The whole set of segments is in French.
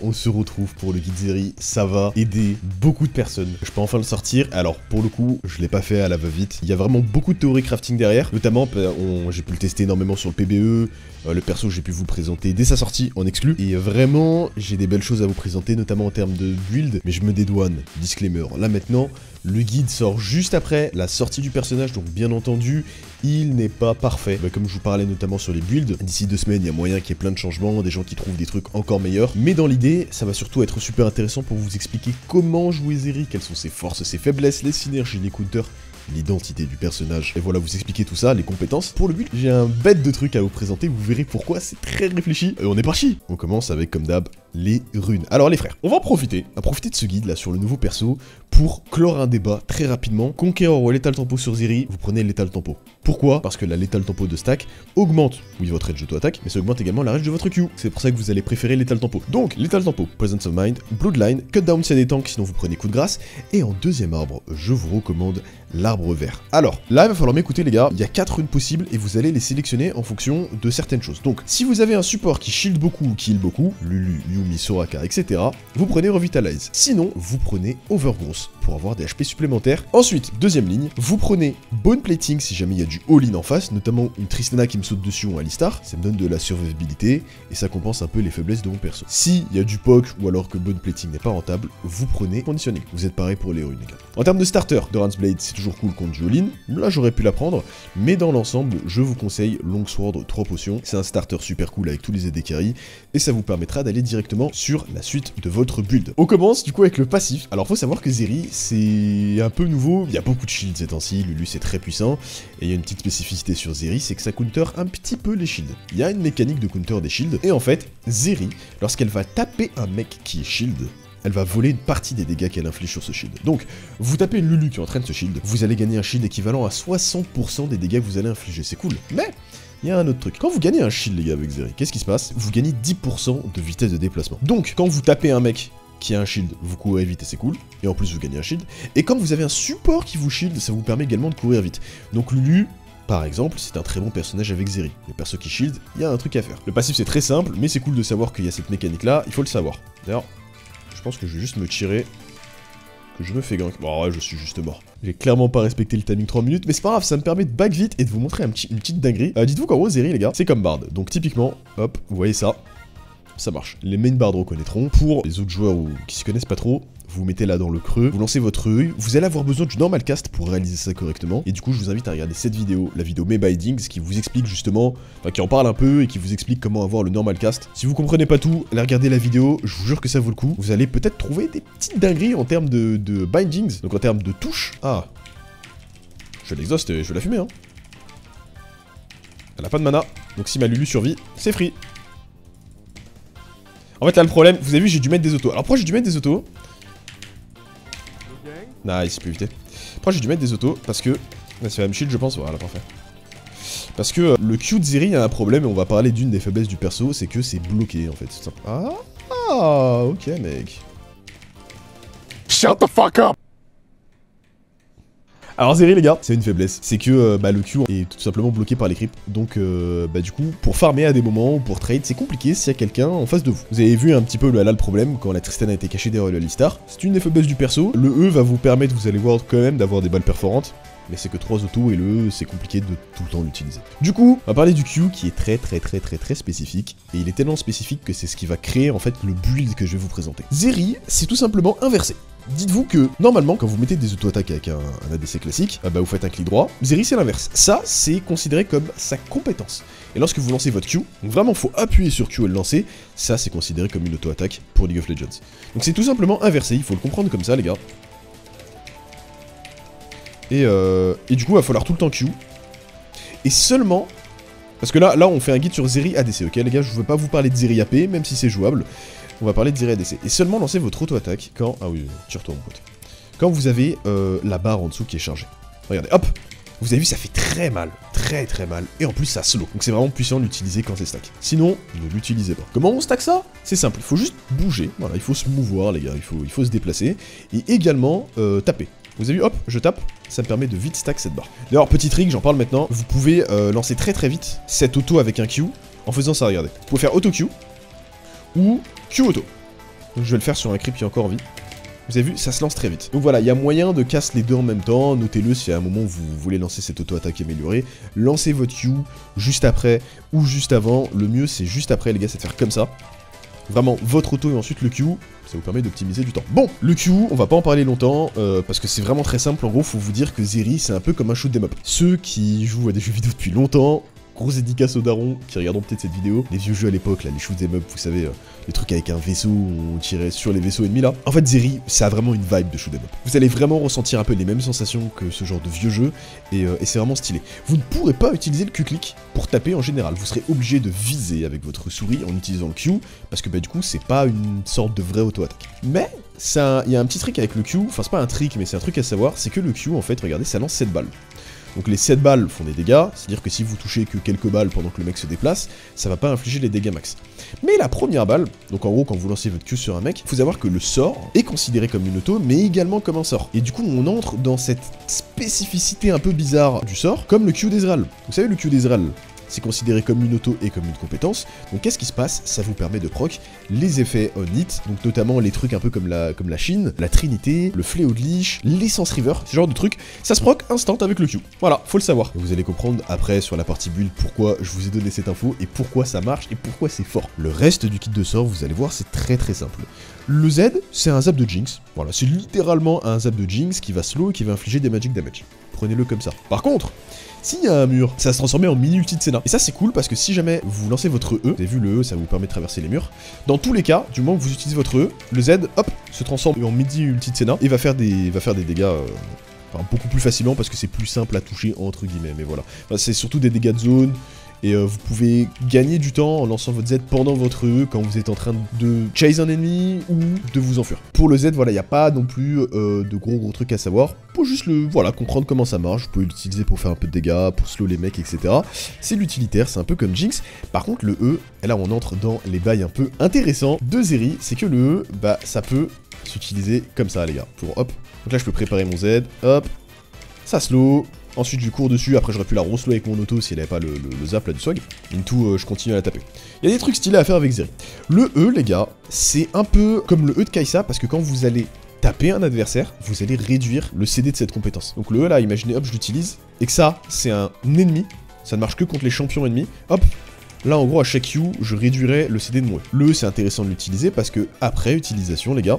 on se retrouve pour le guide Zeri. Ça va aider beaucoup de personnes. Je peux enfin le sortir. Alors, pour le coup, je l'ai pas fait à la va-vite. Il y a vraiment beaucoup de théorie crafting derrière. Notamment, bah, j'ai pu le tester énormément sur le PBE. Euh, le perso, j'ai pu vous présenter dès sa sortie en exclu. Et vraiment, j'ai des belles choses à vous présenter, notamment en termes de build. Mais je me dédouane. Disclaimer. Là maintenant, le guide sort juste après la sortie du personnage, donc bien entendu, il n'est pas parfait. Bah, comme je vous parlais notamment sur les builds, d'ici deux semaines, il y a moyen qu'il y ait plein de changements, des gens qui trouvent des trucs encore meilleurs. Mais dans l'idée, ça va surtout être super intéressant pour vous expliquer comment jouer Zeri, quelles sont ses forces, ses faiblesses, les synergies, les counters, l'identité du personnage. Et voilà, vous expliquer tout ça, les compétences. Pour le but, j'ai un bête de trucs à vous présenter, vous verrez pourquoi, c'est très réfléchi. Et on est parti On commence avec, comme d'hab, les runes. Alors les frères, on va en profiter, à profiter de ce guide là sur le nouveau perso pour clore un débat très rapidement. Conqueror ou Lethal Tempo sur Zeri, vous prenez Lethal Tempo. Pourquoi? Parce que la Lethal Tempo de stack augmente, oui, votre range auto-attaque, mais ça augmente également la range de votre Q. C'est pour ça que vous allez préférer Lethal Tempo. Donc, Lethal Tempo, Presence of Mind, Bloodline, Cut Down s'il y des tanks, sinon vous prenez coup de grâce. Et en deuxième arbre, je vous recommande l'arbre vert. Alors, là, il va falloir m'écouter les gars, il y a 4 runes possibles et vous allez les sélectionner en fonction de certaines choses. Donc, si vous avez un support qui shield beaucoup ou kill beaucoup, Lulu, Yumi, Soraka, etc., vous prenez Revitalize. Sinon, vous prenez Overgrowth pour avoir des HP supplémentaires. Ensuite, deuxième ligne, vous prenez Bone Plating si jamais il y a du all-in en face, notamment une Tristana qui me saute dessus ou un Alistar, ça me donne de la survivabilité et ça compense un peu les faiblesses de mon perso. Si il y a du POC ou alors que Bone Plating n'est pas rentable, vous prenez Conditioning. Vous êtes pareil pour les runes les gars. En termes de starter, Doran's Blade c'est toujours cool contre all-in, là j'aurais pu la prendre, mais dans l'ensemble, je vous conseille Longsword 3 potions, c'est un starter super cool avec tous les AD carry, et ça vous permettra d'aller directement sur la suite de votre build. On commence du coup avec le passif. Alors faut savoir que Zeri, c'est un peu nouveau, il y a beaucoup de shields ces temps-ci, Lulu c'est très puissant, et il y a une petite spécificité sur Zeri, c'est que ça counter un petit peu les shields. Il y a une mécanique de counter des shields, et en fait, Zeri, lorsqu'elle va taper un mec qui est shield, elle va voler une partie des dégâts qu'elle inflige sur ce shield. Donc, vous tapez une Lulu qui entraîne ce shield, vous allez gagner un shield équivalent à 60% des dégâts que vous allez infliger, c'est cool. Mais, il y a un autre truc. Quand vous gagnez un shield, les gars, avec Zeri, qu'est-ce qui se passe? Vous gagnez 10% de vitesse de déplacement. Donc, quand vous tapez un mec qui a un shield, vous courez vite et c'est cool, et en plus vous gagnez un shield. Et quand vous avez un support qui vous shield, ça vous permet également de courir vite. Donc Lulu, par exemple, c'est un très bon personnage avec Zeri. Les persos qui shield, il y a un truc à faire. Le passif c'est très simple, mais c'est cool de savoir qu'il y a cette mécanique là, il faut le savoir. D'ailleurs, pense que je vais juste me tirer, que je me fais gank. Bon ouais, je suis juste mort. J'ai clairement pas respecté le timing 3 minutes, mais c'est pas grave, ça me permet de back vite et de vous montrer une petite dinguerie. Euh, Dites-vous qu'en gros, Zeri les gars, c'est comme Bard. Donc typiquement, hop, vous voyez ça, ça marche. Les main bard reconnaîtront. Pour les autres joueurs qui s'y connaissent pas trop, vous mettez là dans le creux, vous lancez votre œil, vous allez avoir besoin du normal cast pour réaliser ça correctement, et du coup je vous invite à regarder cette vidéo, la vidéo May Bindings, qui vous explique justement, enfin qui en parle un peu et qui vous explique comment avoir le normal cast. Si vous comprenez pas tout, allez regarder la vidéo, je vous jure que ça vaut le coup, vous allez peut-être trouver des petites dingueries en termes de, bindings, donc en termes de touches. Ah, je vais l'exhaust et je vais la fumer hein. Elle a pas de mana, donc si ma Lulu survit, c'est free. En fait là le problème, vous avez vu j'ai dû mettre des autos. Alors pourquoi j'ai dû mettre des autos Nice, plus vite. Pourquoi j'ai dû mettre des autos Parce que... C'est la même shield je pense, voilà parfait. Parce que euh, le Q de Zeri a un problème et on va parler d'une des faiblesses du perso, c'est que c'est bloqué en fait. Ah, ah, ok mec. Shut the fuck up alors Zeri les gars, c'est une faiblesse, c'est que euh, bah, le Q est tout simplement bloqué par les creeps, donc euh, bah du coup, pour farmer à des moments ou pour trade, c'est compliqué s'il y a quelqu'un en face de vous. Vous avez vu un petit peu là, le problème quand la Tristana a été cachée derrière le Alistar. C'est une des faiblesses du perso, le E va vous permettre, vous allez voir quand même, d'avoir des balles perforantes, mais c'est que 3 autos et le E, c'est compliqué de tout le temps l'utiliser. Du coup, on va parler du Q qui est très très très très très spécifique, et il est tellement spécifique que c'est ce qui va créer en fait le build que je vais vous présenter. Zeri, c'est tout simplement inversé. Dites-vous que, normalement, quand vous mettez des auto-attaques avec un, ADC classique, bah vous faites un clic droit. Zeri, c'est l'inverse. Ça, c'est considéré comme sa compétence. Et lorsque vous lancez votre Q, donc vraiment, faut appuyer sur Q et le lancer, ça, c'est considéré comme une auto-attaque pour League of Legends. Donc c'est tout simplement inversé, il faut le comprendre comme ça, les gars. Et, euh, et du coup, il va falloir tout le temps Q. Et seulement... Parce que là, là, on fait un guide sur Zeri ADC, ok les gars Je veux pas vous parler de Zeri AP, même si c'est jouable on va parler de Zeri ADC. Et seulement lancer votre auto-attaque quand... Ah oui, retournes, mon pote. Quand vous avez euh, la barre en dessous qui est chargée. Regardez, hop Vous avez vu, ça fait très mal. Très très mal. Et en plus, ça slow. Donc c'est vraiment puissant de l'utiliser quand c'est stack. Sinon, ne l'utilisez pas. Comment on stack ça? C'est simple. Il faut juste bouger. Voilà, il faut se mouvoir, les gars. Il faut, il faut se déplacer. Et également, euh, taper. Vous avez vu, hop, je tape, ça me permet de vite stack cette barre. D'ailleurs, petit trick, j'en parle maintenant, vous pouvez euh, lancer très très vite cette auto avec un Q en faisant ça, regardez. Vous pouvez faire auto-Q, ou Q auto. Donc je vais le faire sur un creep qui est encore en vie. Vous avez vu, ça se lance très vite. Donc voilà, il y a moyen de casser les deux en même temps. Notez-le si à un moment vous voulez lancer cette auto-attaque améliorée. Lancez votre Q juste après ou juste avant. Le mieux, c'est juste après, les gars, c'est de faire comme ça. Vraiment, votre auto et ensuite le Q, ça vous permet d'optimiser du temps. Bon, le Q, on va pas en parler longtemps, euh, parce que c'est vraiment très simple. En gros, faut vous dire que Zeri, c'est un peu comme un shoot 'em up. Ceux qui jouent à des jeux vidéo depuis longtemps, grosse dédicace aux darons qui regardent peut-être cette vidéo. Les vieux jeux à l'époque, là, les shoot 'em up, vous savez, euh, les trucs avec un vaisseau où on tirait sur les vaisseaux ennemis là. En fait, Zeri, ça a vraiment une vibe de shoot 'em up. Vous allez vraiment ressentir un peu les mêmes sensations que ce genre de vieux jeu, et, euh, et c'est vraiment stylé. Vous ne pourrez pas utiliser le Q-click pour taper en général. Vous serez obligé de viser avec votre souris en utilisant le Q, parce que bah, du coup, c'est pas une sorte de vraie auto-attaque. Mais, il y a un petit trick avec le Q, enfin c'est pas un trick, mais c'est un truc à savoir, c'est que le Q, en fait, regardez, ça lance 7 balles. Donc les 7 balles font des dégâts, c'est-à-dire que si vous touchez que quelques balles pendant que le mec se déplace, ça va pas infliger les dégâts max. Mais la première balle, donc en gros quand vous lancez votre Q sur un mec, il faut savoir que le sort est considéré comme une auto, mais également comme un sort. Et du coup on entre dans cette spécificité un peu bizarre du sort, comme le Q d'Ezreal. Vous savez le Q d'Ezreal c'est considéré comme une auto et comme une compétence. Donc qu'est-ce qui se passe? Ça vous permet de proc les effets on hit, donc notamment les trucs un peu comme la, comme la Chine, la Trinité, le Fléau de Lich, l'Essence River, ce genre de trucs, ça se proc instant avec le Q. Voilà, faut le savoir. Vous allez comprendre après sur la partie build pourquoi je vous ai donné cette info et pourquoi ça marche et pourquoi c'est fort. Le reste du kit de sort, vous allez voir, c'est très très simple. Le Z, c'est un zap de Jinx. Voilà, c'est littéralement un zap de Jinx qui va slow et qui va infliger des magic damage. Prenez-le comme ça. Par contre, s'il y a un mur, ça se transformer en mini ulti de Senna. Et ça c'est cool parce que si jamais vous lancez votre E, vous avez vu le E, ça vous permet de traverser les murs. Dans tous les cas, du moment que vous utilisez votre E, le Z, hop, se transforme en midi ulti de Senna et va faire des, va faire des dégâts... euh, beaucoup plus facilement parce que c'est plus simple à toucher entre guillemets, mais voilà. C'est surtout des dégâts de zone, et euh, vous pouvez gagner du temps en lançant votre Z pendant votre E quand vous êtes en train de chase un ennemi ou de vous enfuir. Pour le Z, voilà, il n'y a pas non plus euh, de gros gros trucs à savoir. Pour juste le, voilà, comprendre comment ça marche, vous pouvez l'utiliser pour faire un peu de dégâts, pour slow les mecs, etc. C'est l'utilitaire, c'est un peu comme Jinx. Par contre, le E, et là on entre dans les bails un peu intéressants de Zeri, c'est que le E, bah ça peut s'utiliser comme ça les gars. Pour hop, donc là je peux préparer mon Z, hop, ça slow, Ensuite, je cours dessus. Après, j'aurais pu la re-slow avec mon auto si elle avait pas le, le- le zap là du swag. Into, euh, je continue à la taper. Il y a des trucs stylés à faire avec Zeri. Le E, les gars, c'est un peu comme le E de Kaisa parce que quand vous allez taper un adversaire, vous allez réduire le CD de cette compétence. Donc le E là, imaginez, hop, je l'utilise. Et que ça, c'est un ennemi. Ça ne marche que contre les champions ennemis. Hop, Là, en gros, à chaque Q, je réduirais le CD de mon E. Le E, c'est intéressant de l'utiliser parce que, après utilisation, les gars,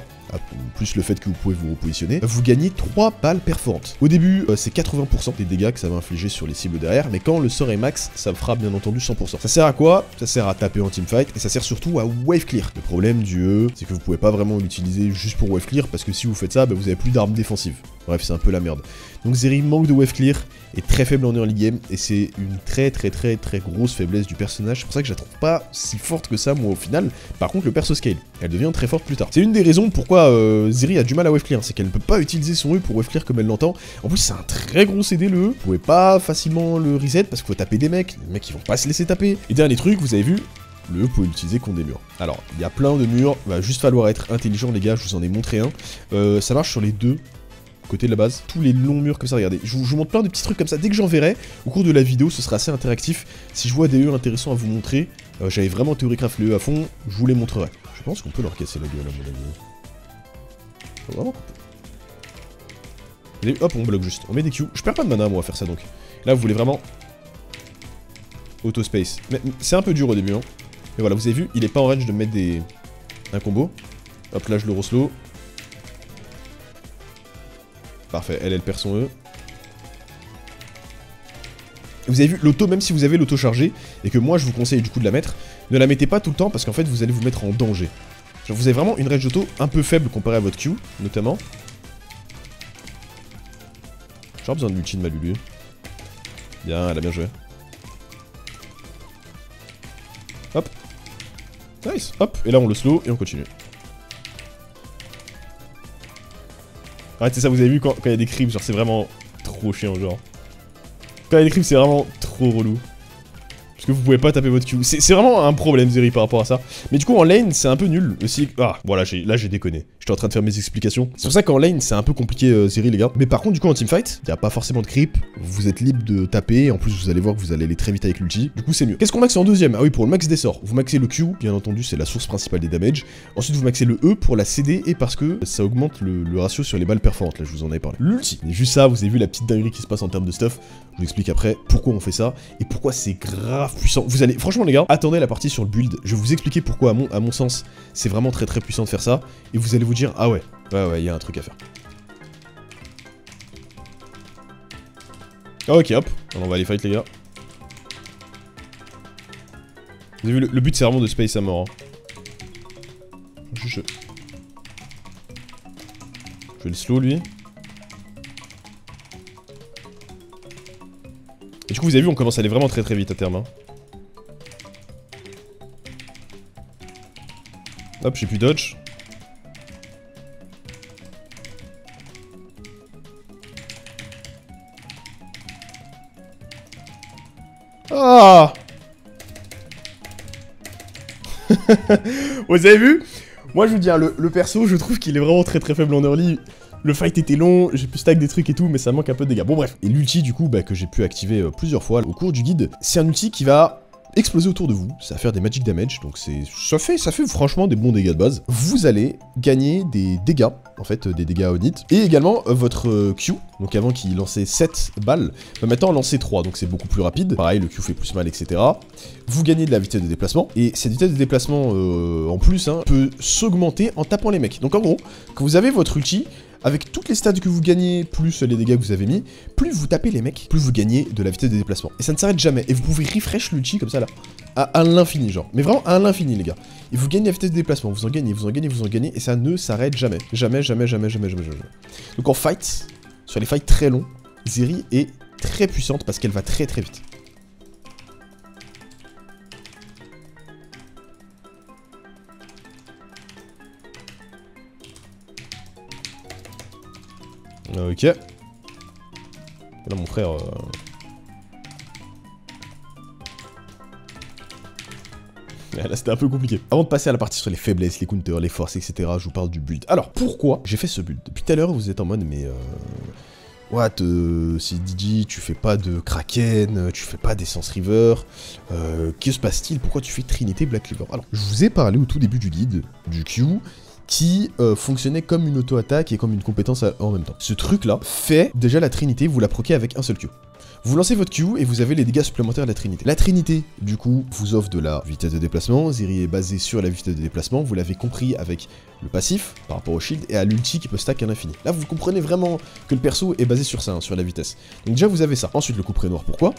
plus le fait que vous pouvez vous repositionner, vous gagnez 3 balles perforantes. Au début, euh, c'est 80% des dégâts que ça va infliger sur les cibles derrière, mais quand le sort est max, ça fera bien entendu 100%. Ça sert à quoi? Ça sert à taper en teamfight, et ça sert surtout à wave clear. Le problème du E, c'est que vous pouvez pas vraiment l'utiliser juste pour wave clear, parce que si vous faites ça, bah, vous avez plus d'armes défensives. Bref, c'est un peu la merde. Donc Zeri manque de wave clear, est très faible en early game, et c'est une très très très très grosse faiblesse du personnage. C'est pour ça que je la trouve pas si forte que ça, moi, au final. Par contre, le perso scale, elle devient très forte plus tard. C'est une des raisons pourquoi euh, Zeri a du mal à wave clear, c'est qu'elle ne peut pas utiliser son E pour wave clear comme elle l'entend. En plus, c'est un très gros CD le E, vous pouvez pas facilement le reset parce qu'il faut taper des mecs, les mecs ils vont pas se laisser taper. Et dernier truc, vous avez vu, le E, vous pouvez l'utiliser contre des murs. Alors, il y a plein de murs, va juste falloir être intelligent les gars, je vous en ai montré un. Euh, ça marche sur les deux côtés de la base, tous les longs murs comme ça, regardez. Je vous, montre plein de petits trucs comme ça, dès que j'en verrai, au cours de la vidéo, ce sera assez interactif. Si je vois des E intéressants à vous montrer, euh, j'avais vraiment Theorycraft les E à fond, je vous les montrerai. Je pense qu'on peut leur casser la gueule à mon avis. Vraiment. Et hop, on bloque juste. On met des Q. Je perds pas de mana moi à faire ça donc. Là, vous voulez vraiment auto space. Mais mais c'est un peu dur au début. Hein. Et voilà, vous avez vu, il est pas en range de me mettre des un combo. Hop, là je le re-slow. Parfait, elle, elle perd son E. Vous avez vu, l'auto, même si vous avez l'auto chargée, et que moi je vous conseille du coup de la mettre, ne la mettez pas tout le temps parce qu'en fait vous allez vous mettre en danger. Genre, vous avez vraiment une range d'auto un peu faible comparée à votre Q, notamment. J'aurais besoin de l'ulti de ma Lulu. Bien, elle a bien joué. Hop. Nice, hop. Et là on le slow et on continue. Ouais, c'est ça, vous avez vu quand il y a des creeps, genre c'est vraiment trop chiant, genre. Quand il y a des creeps, c'est vraiment trop relou. Parce que vous pouvez pas taper votre Q. C'est vraiment un problème, Zeri, par rapport à ça. Mais du coup, en lane, c'est un peu nul aussi. Ah, voilà, là j'ai déconné. J'étais en train de faire mes explications. C'est pour ça qu'en lane, c'est un peu compliqué, euh, les gars. Mais par contre, du coup, en teamfight, il n'y a pas forcément de creep. Vous êtes libre de taper. En plus, vous allez voir que vous allez aller très vite avec l'ulti. Du coup, c'est mieux. Qu'est-ce qu'on maxe en deuxième? Ah oui, pour le max des sorts. Vous maxez le Q, bien entendu, c'est la source principale des damage. Ensuite, vous maxez le E pour la CD et parce que ça augmente le, le ratio sur les balles perforantes. Là, je vous en avais parlé. L'ulti. Juste ça, vous avez vu la petite dinguerie qui se passe en termes de stuff? Je vous explique après pourquoi on fait ça et pourquoi c'est grave puissant. Vous allez, franchement, les gars, attendez la partie sur le build. Je vais vous expliquer pourquoi, à mon, à mon sens, c'est vraiment très très puissant de faire ça. Et vous allez vous ah ouais, ouais, ouais, il y a un truc à faire. Ok, hop, on va aller fight, les gars. Vous avez vu, le, but c'est vraiment de space à mort. Hein. Je, je... je vais le slow lui. Et du coup, vous avez vu, on commence à aller vraiment très très vite à terme. Hein. Hop, j'ai plus dodge. Ah Vous avez vu? Moi je vous dis, hein, le, perso, je trouve qu'il est vraiment très très faible en early. Le fight était long, j'ai pu stack des trucs et tout, mais ça manque un peu de dégâts. Bon bref, et l'ulti du coup, bah, que j'ai pu activer euh, plusieurs fois au cours du guide, c'est un ulti qui va exploser autour de vous, ça va faire des magic damage, donc c'est ça fait ça fait franchement des bons dégâts de base. Vous allez gagner des dégâts, en fait, des dégâts onit, et également euh, votre euh, Q, donc avant qu'il lançait 7 balles, va maintenant lancer 3, donc c'est beaucoup plus rapide. Pareil, le Q fait plus mal, etc. Vous gagnez de la vitesse de déplacement, et cette vitesse de déplacement, euh, en plus, hein, peut s'augmenter en tapant les mecs. Donc en gros, quand vous avez votre ulti, avec toutes les stats que vous gagnez, plus les dégâts que vous avez mis, plus vous tapez les mecs, plus vous gagnez de la vitesse de déplacement. Et ça ne s'arrête jamais. Et vous pouvez refresh l'ulti comme ça là, à, l'infini genre. Mais vraiment à l'infini les gars. Et vous gagnez la vitesse de déplacement, vous en gagnez, vous en gagnez, vous en gagnez, et ça ne s'arrête jamais. Jamais, jamais, jamais, jamais, jamais, jamais. Donc en fight, sur les fights très longs, Zeri est très puissante parce qu'elle va très très vite. Ok. Et là, mon frère... Euh... Là, c'était un peu compliqué. Avant de passer à la partie sur les faiblesses, les counters, les forces, etc., je vous parle du build. Alors, pourquoi j'ai fait ce build? Depuis tout à l'heure, vous êtes en mode, mais... Euh... What, euh, si DJ, tu fais pas de Kraken, tu fais pas d'Essence River, euh, que se passe-t-il? Pourquoi tu fais Trinité Black Cleaver Alors, je vous ai parlé au tout début du guide, du Q, qui euh, fonctionnait comme une auto-attaque et comme une compétence en même temps. Ce truc-là fait déjà la Trinité, vous la proquez avec un seul Q. Vous lancez votre Q et vous avez les dégâts supplémentaires de la Trinité. La Trinité, du coup, vous offre de la vitesse de déplacement. Zeri est basé sur la vitesse de déplacement. Vous l'avez compris avec le passif par rapport au shield et à l'ulti qui peut stack à l'infini. Là, vous comprenez vraiment que le perso est basé sur ça, hein, sur la vitesse. Donc déjà, vous avez ça. Ensuite, le coup près noir. Pourquoi?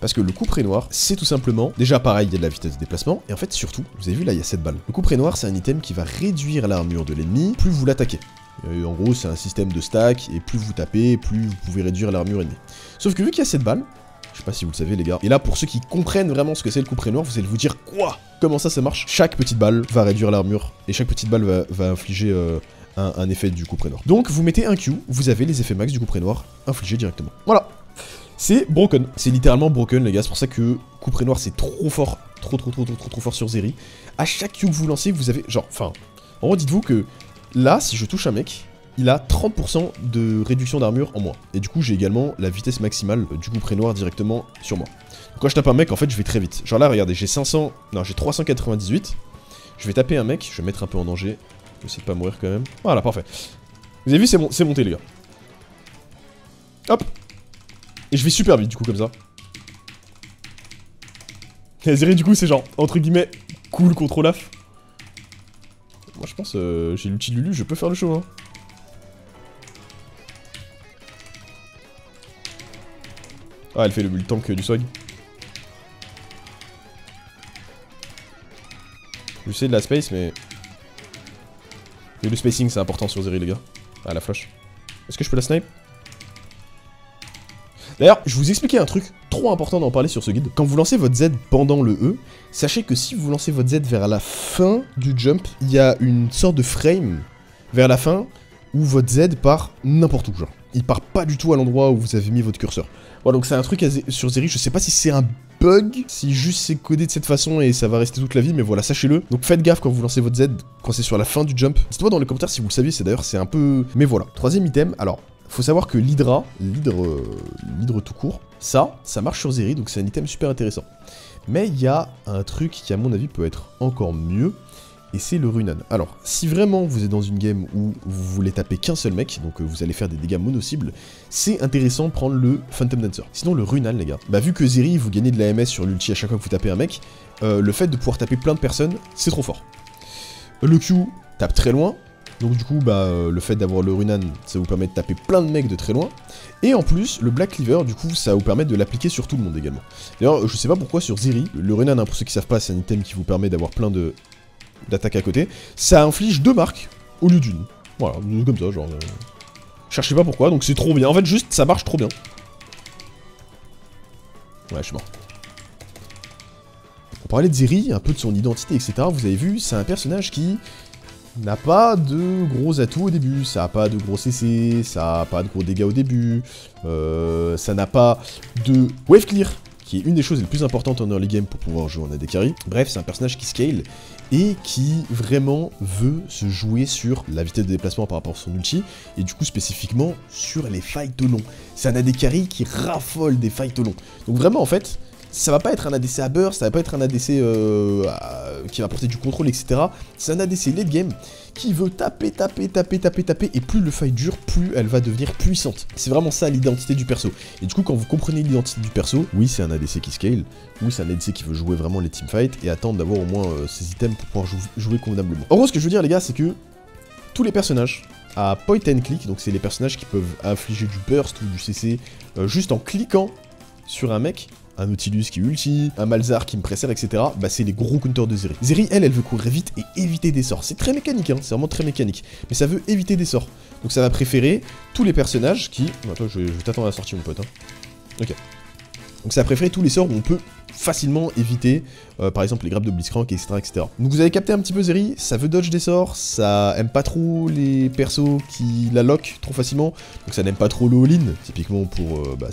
Parce que le coup près noir, c'est tout simplement... Déjà, pareil, il y a de la vitesse de déplacement. Et en fait, surtout, vous avez vu, là, il y a cette balle. Le coup près noir, c'est un item qui va réduire l'armure de l'ennemi plus vous l'attaquez. En gros, c'est un système de stack, et plus vous tapez, plus vous pouvez réduire l'armure ennemie. Sauf que vu qu'il y a cette balle, je sais pas si vous le savez les gars. Et là, pour ceux qui comprennent vraiment ce que c'est le coup près noir, vous allez vous dire quoi? Comment ça, ça marche? Chaque petite balle va réduire l'armure et chaque petite balle va, infliger euh, un, effet du coup près noir. Donc, vous mettez un Q, vous avez les effets max du coup près noir infligés directement. Voilà. C'est broken. C'est littéralement broken les gars. C'est pour ça que coup près noir c'est trop fort. Trop trop trop trop trop trop fort sur Zeri. À chaque Q que vous lancez, vous avez genre, enfin, en gros, dites-vous que là, si je touche un mec, il a 30% de réduction d'armure en moins. Et du coup, j'ai également la vitesse maximale du coup près noir directement sur moi. Donc quand je tape un mec, en fait, je vais très vite. Genre là, regardez, j'ai 500... Non, j'ai 398. Je vais taper un mec, je vais mettre un peu en danger. Je vais essayer de pas mourir quand même. Voilà, parfait. Vous avez vu, c'est bon, monté, les gars. Hop Et je vais super vite, du coup, comme ça. Et du coup, c'est genre, entre guillemets, cool contre Olaf. Je pense, euh, j'ai l'outil Lulu, je peux faire le show, hein. Ah, elle fait le, tank du swag. Je sais de la space, mais... le spacing, c'est important sur Zeri, les gars. Ah, la flash. Est-ce que je peux la snipe? D'ailleurs, je vous expliquer un truc trop important d'en parler sur ce guide. Quand vous lancez votre Z pendant le E, sachez que si vous lancez votre Z vers la fin du jump, il y a une sorte de frame vers la fin où votre Z part n'importe où, genre. il part pas du tout à l'endroit où vous avez mis votre curseur. Voilà, donc c'est un truc sur Zeri, je sais pas si c'est un bug, si juste c'est codé de cette façon et ça va rester toute la vie, mais voilà, sachez-le. Donc faites gaffe quand vous lancez votre Z, quand c'est sur la fin du jump. Dites-moi dans les commentaires si vous le saviez, c'est d'ailleurs, c'est un peu... Mais voilà, troisième item, alors, faut savoir que l'Hydra, l'Hydre, euh, tout court, ça, ça marche sur Zeri, donc c'est un item super intéressant. Mais il y a un truc qui à mon avis peut être encore mieux, et c'est le Runan. Alors, si vraiment vous êtes dans une game où vous voulez taper qu'un seul mec, donc euh, vous allez faire des dégâts mono-cibles, c'est intéressant de prendre le Phantom Dancer. Sinon, le Runan, les gars, bah vu que Zeri, vous gagnez de la MS sur l'ulti à chaque fois que vous tapez un mec, euh, le fait de pouvoir taper plein de personnes, c'est trop fort. Le Q tape très loin, donc du coup, bah, euh, le fait d'avoir le Runan, ça vous permet de taper plein de mecs de très loin. Et en plus, le Black Cleaver, du coup, ça vous permet de l'appliquer sur tout le monde également. D'ailleurs, je sais pas pourquoi sur Zeri, le Runan, hein, pour ceux qui savent pas, c'est un item qui vous permet d'avoir plein de d'attaque à côté, ça inflige deux marques au lieu d'une. Voilà, comme ça, genre... Euh... Cherchez pas pourquoi, donc c'est trop bien. En fait, juste, ça marche trop bien. Ouais, je suis mort. On parlait de Zeri, un peu de son identité, etc. Vous avez vu, c'est un personnage qui n'a pas de gros atouts au début. Ça n'a pas de gros CC, ça n'a pas de gros dégâts au début. Euh, ça n'a pas de wave clear, qui est une des choses les plus importantes en early game pour pouvoir jouer en AD. Bref, c'est un personnage qui scale et qui vraiment veut se jouer sur la vitesse de déplacement par rapport à son ulti, et du coup spécifiquement sur les fights longs. C'est un AD qui raffole des fights longs. Donc vraiment en fait, ça va pas être un ADC à beurre, ça va pas être un ADC euh, qui va apporter du contrôle, etc. C'est un ADC late game qui veut taper, taper, taper, taper, taper, et plus le fight dure, plus elle va devenir puissante. C'est vraiment ça l'identité du perso. Et du coup, quand vous comprenez l'identité du perso, oui, c'est un ADC qui scale, oui, c'est un ADC qui veut jouer vraiment les teamfights, et attendre d'avoir au moins euh, ses items pour pouvoir jouer convenablement. En gros, ce que je veux dire, les gars, c'est que tous les personnages à point and click, donc c'est les personnages qui peuvent infliger du burst ou du CC euh, juste en cliquant sur un mec, un Nautilus qui ulti, un Malzar qui me précède, etc. Bah c'est les gros counters de Zeri. Zeri, elle, elle veut courir vite et éviter des sorts. C'est très mécanique, hein, c'est vraiment très mécanique. Mais ça veut éviter des sorts. Donc ça va préférer tous les personnages qui... Attends, je vais, t'attendre à la sortie, mon pote. Hein. Ok. Donc ça va préférer tous les sorts où on peut facilement éviter, euh, par exemple, les grappes de Blitzcrank, etc., etc. Donc vous avez capté un petit peu Zeri, ça veut dodge des sorts, ça aime pas trop les persos qui la lock trop facilement, donc ça n'aime pas trop le all-in, typiquement pour euh, bah,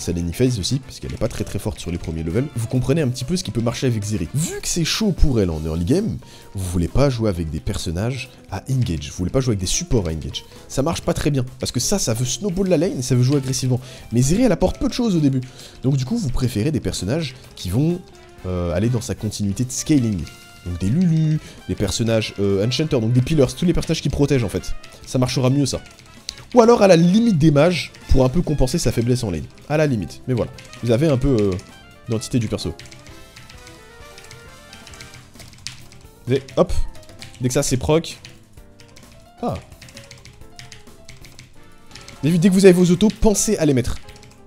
aussi, parce qu'elle est pas très très forte sur les premiers levels. Vous comprenez un petit peu ce qui peut marcher avec Zeri. Vu que c'est chaud pour elle en early game, vous voulez pas jouer avec des personnages à engage, vous voulez pas jouer avec des supports à engage. Ça marche pas très bien, parce que ça, ça veut snowball la lane ça veut jouer agressivement. Mais Zeri, elle apporte peu de choses au début. Donc du coup, vous préférez des personnages qui vont euh, aller dans sa continuité de scaling. Donc des Lulu, des personnages euh, donc des Pillars, tous les personnages qui protègent en fait. Ça marchera mieux ça. Ou alors à la limite des mages, pour un peu compenser sa faiblesse en lane. À la limite, mais voilà. Vous avez un peu euh, l'identité du perso. Hop, dès que ça c'est proc. Ah. Dès que vous avez vos autos, pensez à les mettre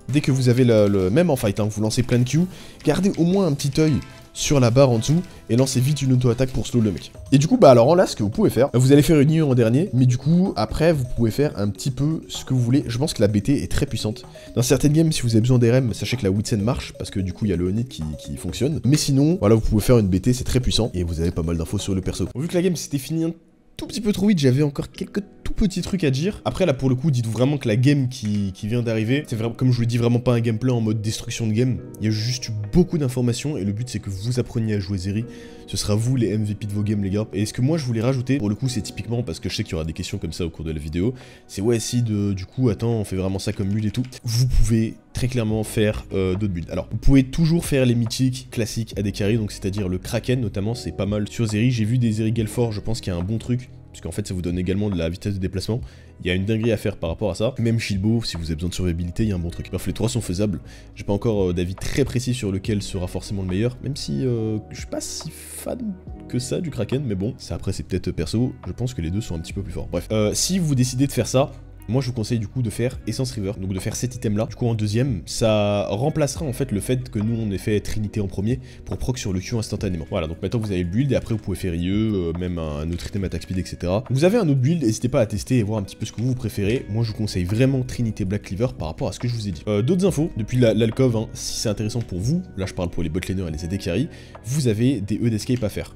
dès que vous avez le, même en fight, hein, vous lancez plein de Q, gardez au moins un petit œil sur la barre en dessous et lancez vite une auto-attaque pour slow le mec. Et du coup, bah alors en là, ce que vous pouvez faire, vous allez faire une union en dernier, mais du coup, après, vous pouvez faire un petit peu ce que vous voulez. Je pense que la BT est très puissante. Dans certaines games, si vous avez besoin d'RM, sachez que la Witsen marche, parce que du coup, il y a le Honey qui, fonctionne. Mais sinon, voilà, vous pouvez faire une BT, c'est très puissant, et vous avez pas mal d'infos sur le perso. Vu que la game s'était finie un tout petit peu trop vite, j'avais encore quelques tout petits trucs à dire. Après là pour le coup, dites-vous vraiment que la game qui, vient d'arriver, c'est vraiment comme je vous l'ai dit vraiment pas un gameplay en mode destruction de game. Il y a juste beaucoup d'informations et le but c'est que vous appreniez à jouer Zeri. Ce sera vous les MVP de vos games les gars. Et ce que moi je voulais rajouter, pour le coup c'est typiquement parce que je sais qu'il y aura des questions comme ça au cours de la vidéo, c'est ouais si de, du coup attends on fait vraiment ça comme build et tout. Vous pouvez très clairement faire euh, d'autres builds. Alors vous pouvez toujours faire les mythiques classiques à des carries, donc c'est-à-dire le Kraken notamment, c'est pas mal sur Zeri. J'ai vu des Zeri Gelfort, je pense qu'il y a un bon truc puisqu'en fait ça vous donne également de la vitesse de déplacement. Il y a une dinguerie à faire par rapport à ça. Même Shilbo, si vous avez besoin de survivabilité, il y a un bon truc. Bref, les trois sont faisables. J'ai pas encore euh, d'avis très précis sur lequel sera forcément le meilleur, même si euh, je suis pas si fan que ça du Kraken, mais bon, ça après c'est peut-être perso, je pense que les deux sont un petit peu plus forts. Bref, euh, si vous décidez de faire ça, moi je vous conseille du coup de faire Essence River, donc de faire cet item là. Du coup en deuxième, ça remplacera en fait le fait que nous on ait fait Trinité en premier pour proc sur le Q instantanément. Voilà, donc maintenant vous avez le build et après vous pouvez faire IE, euh, même un autre item attack speed, etc. Vous avez un autre build, n'hésitez pas à tester et voir un petit peu ce que vous, préférez. Moi je vous conseille vraiment Trinité Black Cleaver par rapport à ce que je vous ai dit. Euh, d'autres infos, depuis l'alcove, hein, si c'est intéressant pour vous, là je parle pour les botlaners et les AD vous avez des E d'escape à faire.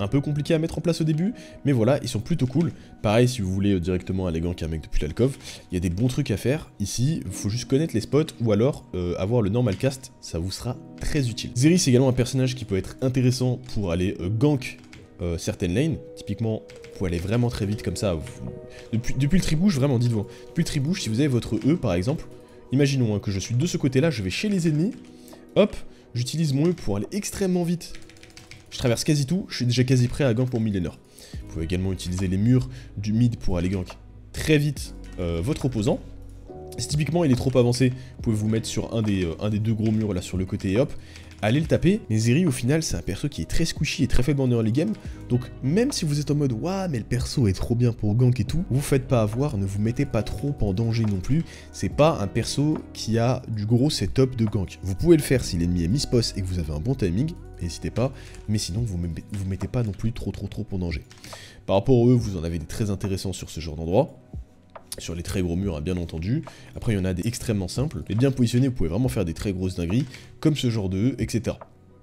Un peu compliqués à mettre en place au début, mais voilà, ils sont plutôt cool. Pareil, si vous voulez euh, directement aller gank un mec depuis l'alcove, il y a des bons trucs à faire. Ici, il faut juste connaître les spots ou alors euh, avoir le normal cast, ça vous sera très utile. Zeri, c'est également un personnage qui peut être intéressant pour aller euh, gank certaines lanes. Typiquement, pour aller vraiment très vite comme ça. Depuis, depuis le tribouche, vraiment, dites-vous. Depuis le tribouche, si vous avez votre E par exemple, imaginons hein, que je suis de ce côté-là, je vais chez les ennemis, hop, j'utilise mon E pour aller extrêmement vite. Je traverse quasi tout, je suis déjà quasi prêt à gank pour millénaire. Vous pouvez également utiliser les murs du mid pour aller gank très vite euh, votre opposant. Si typiquement il est trop avancé, vous pouvez vous mettre sur un des, euh, un des deux gros murs là sur le côté et hop, allez le taper. Mais Zeri au final c'est un perso qui est très squishy et très faible en early game, donc même si vous êtes en mode waouh mais le perso est trop bien pour gank et tout, vous faites pas avoir, ne vous mettez pas trop en danger non plus, c'est pas un perso qui a du gros setup de gank. Vous pouvez le faire si l'ennemi est miss-post et que vous avez un bon timing, n'hésitez pas, mais sinon vous ne vous mettez pas non plus trop trop trop en danger. Par rapport à eux, vous en avez des très intéressants sur ce genre d'endroit, sur les très gros murs hein, bien entendu, après il y en a des extrêmement simples, mais bien positionnés, vous pouvez vraiment faire des très grosses dingueries, comme ce genre de E, etc.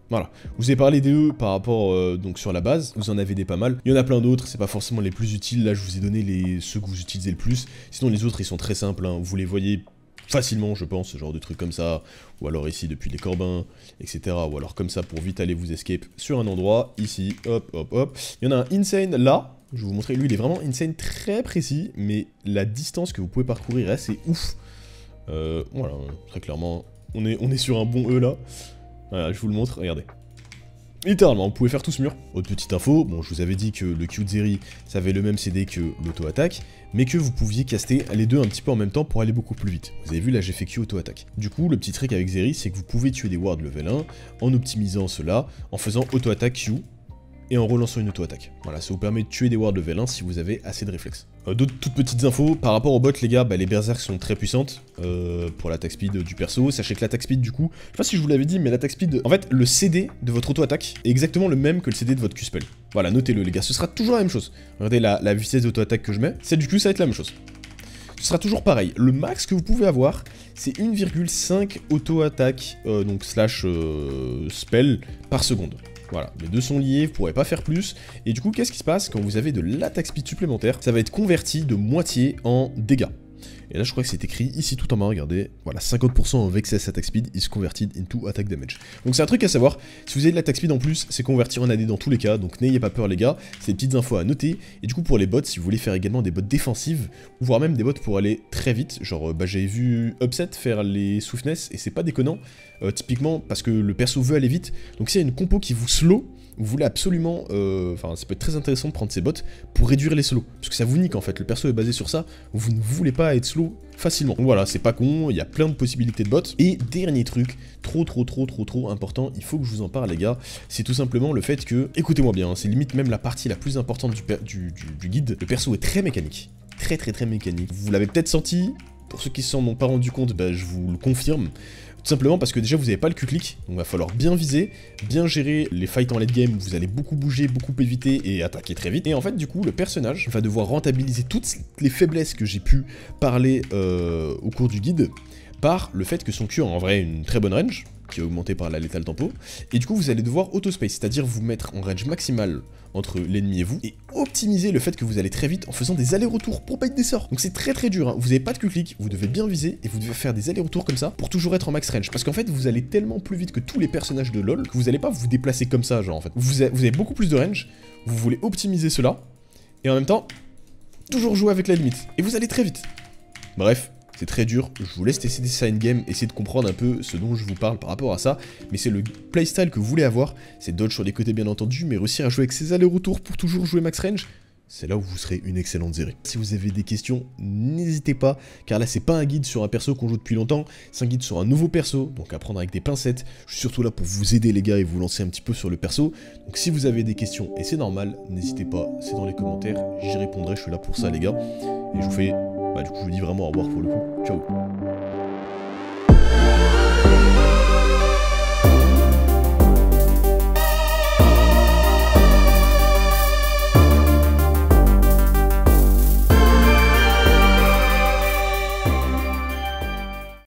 Voilà, vous avez parlé des E par rapport euh, donc sur la base, vous en avez des pas mal. Il y en a plein d'autres, c'est pas forcément les plus utiles, là je vous ai donné ceux que vous utilisez le plus. Sinon les autres ils sont très simples, hein. vous les voyez facilement, je pense, ce genre de trucs comme ça, ou alors ici depuis les corbins, etc. Ou alors comme ça pour vite aller vous escape sur un endroit, ici, hop, hop, hop. Il y en a un insane là, je vous montrer, lui il est vraiment insane très précis, mais la distance que vous pouvez parcourir est assez ouf. Euh, voilà, très clairement, on est, on est sur un bon E là. Voilà, je vous le montre, regardez. Littéralement, vous pouvez faire tout ce mur. Autre petite info, bon, je vous avais dit que le Q-Zeri, ça avait le même CD que l'auto-attaque, mais que vous pouviez caster les deux un petit peu en même temps pour aller beaucoup plus vite. Vous avez vu, là j'ai fait Q auto-attaque. Du coup, le petit trick avec Zeri, c'est que vous pouvez tuer des wards level 1 en optimisant cela, en faisant auto-attaque Q, et en relançant une auto-attaque. Voilà, ça vous permet de tuer des wards level 1 si vous avez assez de réflexes. Euh, d'autres toutes petites infos, par rapport aux bots les gars, bah, les berserks sont très puissantes euh, pour l'attaque speed du perso. Sachez que l'attaque speed du coup, je sais pas si je vous l'avais dit, mais l'attaque speed, en fait le CD de votre auto-attaque est exactement le même que le CD de votre Q-spell. Voilà, notez-le les gars, ce sera toujours la même chose. Regardez la, vitesse d'auto-attaque que je mets, c'est du coup ça va être la même chose. Ce sera toujours pareil. Le max que vous pouvez avoir, c'est 1,5 auto-attaque, euh, donc slash spell par seconde. Voilà, les deux sont liés, vous pourrez pas faire plus. Et du coup, qu'est-ce qui se passe quand vous avez de l'attaque speed supplémentaire? Ça va être converti de moitié en dégâts. Et là, je crois que c'est écrit ici tout en bas, regardez. Voilà, 50% en Vexes Attack Speed is converted into Attack Damage. Donc c'est un truc à savoir. Si vous avez de l'attack speed en plus, c'est converti en AD dans tous les cas. Donc n'ayez pas peur, les gars. C'est des petites infos à noter. Et du coup, pour les bots, si vous voulez faire également des bots défensives, voire même des bots pour aller très vite, genre, bah, j'avais vu Upset faire les Swiftness, et c'est pas déconnant. Euh, typiquement, parce que le perso veut aller vite. Donc s'il y a une compo qui vous slow, vous voulez absolument, euh, enfin ça peut être très intéressant de prendre ces bots pour réduire les slows, parce que ça vous nique en fait, le perso est basé sur ça, vous ne voulez pas être slow facilement. Voilà, c'est pas con, il y a plein de possibilités de bots. Et dernier truc, trop trop trop trop trop important, il faut que je vous en parle les gars, c'est tout simplement le fait que, écoutez-moi bien, hein, c'est limite même la partie la plus importante du, du, guide, le perso est très mécanique, très très très mécanique. Vous l'avez peut-être senti, pour ceux qui s'en ont pas rendu compte, bah, je vous le confirme. Simplement parce que déjà vous n'avez pas le Q-click, donc il va falloir bien viser, bien gérer les fights en late game, vous allez beaucoup bouger, beaucoup éviter et attaquer très vite. Et en fait du coup le personnage va devoir rentabiliser toutes les faiblesses que j'ai pu parler euh, au cours du guide par le fait que son Q a en vrai une très bonne range, qui est augmenté par la létale tempo, et du coup vous allez devoir autospace, c'est-à-dire vous mettre en range maximale entre l'ennemi et vous, et optimiser le fait que vous allez très vite en faisant des allers-retours pour bait des sorts. Donc c'est très très dur, hein. vous n'avez pas de clic, vous devez bien viser, et vous devez faire des allers-retours comme ça pour toujours être en max range, parce qu'en fait vous allez tellement plus vite que tous les personnages de LoL, que vous n'allez pas vous déplacer comme ça, genre en fait. Vous avez beaucoup plus de range, vous voulez optimiser cela, et en même temps, toujours jouer avec la limite, et vous allez très vite. Bref, c'est très dur, je vous laisse tester ça in-game, essayer de comprendre un peu ce dont je vous parle par rapport à ça, mais c'est le playstyle que vous voulez avoir, c'est dodge sur les côtés bien entendu, mais réussir à jouer avec ses allers-retours pour toujours jouer max range, c'est là où vous serez une excellente série. Si vous avez des questions, n'hésitez pas, car là c'est pas un guide sur un perso qu'on joue depuis longtemps, c'est un guide sur un nouveau perso, donc à prendre avec des pincettes. Je suis surtout là pour vous aider les gars et vous lancer un petit peu sur le perso. Donc si vous avez des questions, et c'est normal, n'hésitez pas, c'est dans les commentaires, j'y répondrai, je suis là pour ça les gars. Et je vous fais bah du coup je vous dis vraiment au revoir pour le coup. Ciao